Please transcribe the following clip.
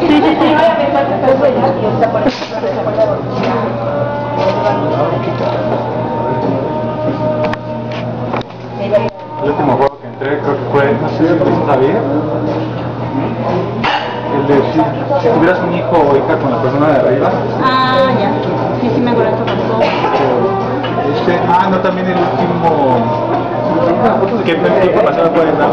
Sí, sí, sí. El último juego que entré creo que fue, no sé si lo está bien. El de si, tuvieras un hijo o hija con la persona de arriba. Ah, ya. Sí, sí me acuerdo esto Este, ah, no, también el último. Que qué información me pueden dar?